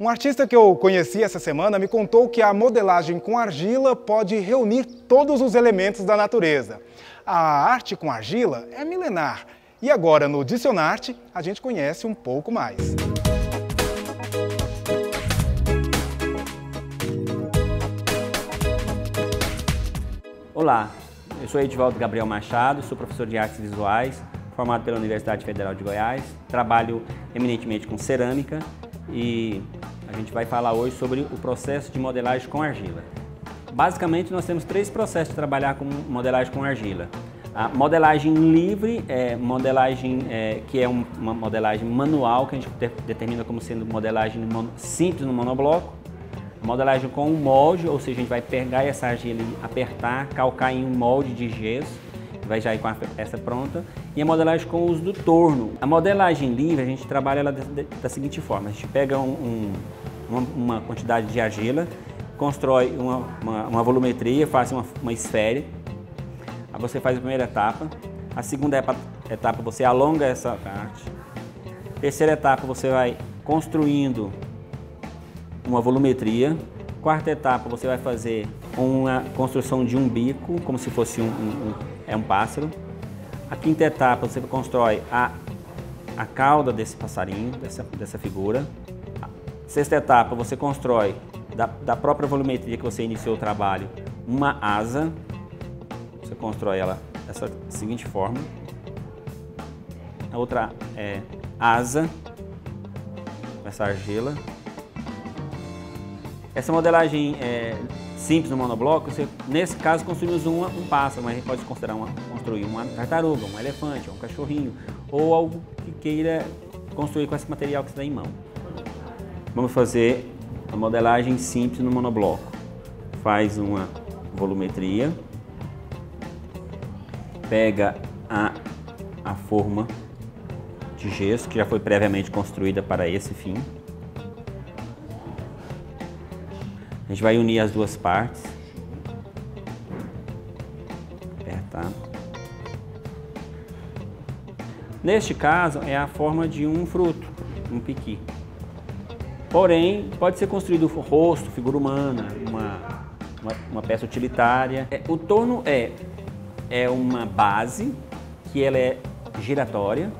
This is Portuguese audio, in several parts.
Um artista que eu conheci essa semana me contou que a modelagem com argila pode reunir todos os elementos da natureza. A arte com argila é milenar e agora no Dicionarte a gente conhece um pouco mais. Olá, eu sou Edivaldo Gabriel Machado, sou professor de artes visuais, formado pela Universidade Federal de Goiás, trabalho eminentemente com cerâmica e a gente vai falar hoje sobre o processo de modelagem com argila. Basicamente, nós temos três processos de trabalhar com modelagem com argila. A modelagem livre é modelagem é, que é uma modelagem manual, que a gente determina como sendo modelagem simples no monobloco. Modelagem com um molde, ou seja, a gente vai pegar essa argila e apertar, calcar em um molde de gesso vai já ir com essa pronta. E a modelagem com o uso do torno. A modelagem livre, a gente trabalha ela da, seguinte forma. A gente pega um, um, uma, quantidade de argila, constrói uma, uma, uma volumetria, faz uma, uma esfera. Aí você faz a primeira etapa. A segunda etapa você alonga essa parte. Terceira etapa você vai construindo uma volumetria. Quarta etapa você vai fazer uma construção de um bico, como se fosse um, um é um pássaro. A quinta etapa você constrói a, a cauda desse passarinho, dessa, dessa figura. A sexta etapa você constrói da, da própria volumetria que você iniciou o trabalho uma asa. Você constrói ela dessa seguinte forma. A outra é asa, essa argila. Essa modelagem é, simples no monobloco, você, nesse caso construímos uma, um pássaro, mas a gente pode considerar uma, construir uma tartaruga, um elefante, um cachorrinho, ou algo que queira construir com esse material que está em mão. Vamos fazer a modelagem simples no monobloco. Faz uma volumetria, pega a, a forma de gesso que já foi previamente construída para esse fim, A gente vai unir as duas partes. Apertar. Neste caso, é a forma de um fruto, um piqui. Porém, pode ser construído rosto, figura humana, uma, uma, uma peça utilitária. É, o torno é, é uma base que ela é giratória.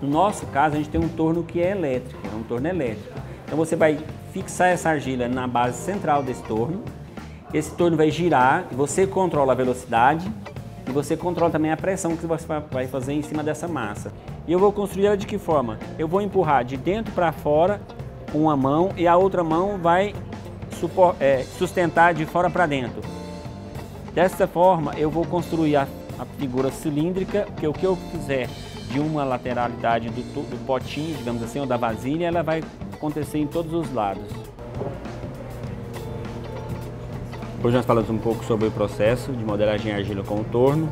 No nosso caso, a gente tem um torno que é elétrico, é um torno elétrico. Então você vai fixar essa argila na base central desse torno. Esse torno vai girar, você controla a velocidade e você controla também a pressão que você vai fazer em cima dessa massa. E eu vou construir ela de que forma? Eu vou empurrar de dentro para fora com uma mão e a outra mão vai é, sustentar de fora para dentro. Dessa forma, eu vou construir a, a figura cilíndrica, que o que eu fizer de uma lateralidade do, do potinho, digamos assim, ou da vasilha, ela vai acontecer em todos os lados. Hoje nós falamos um pouco sobre o processo de modelagem argila com o torno.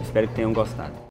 Espero que tenham gostado.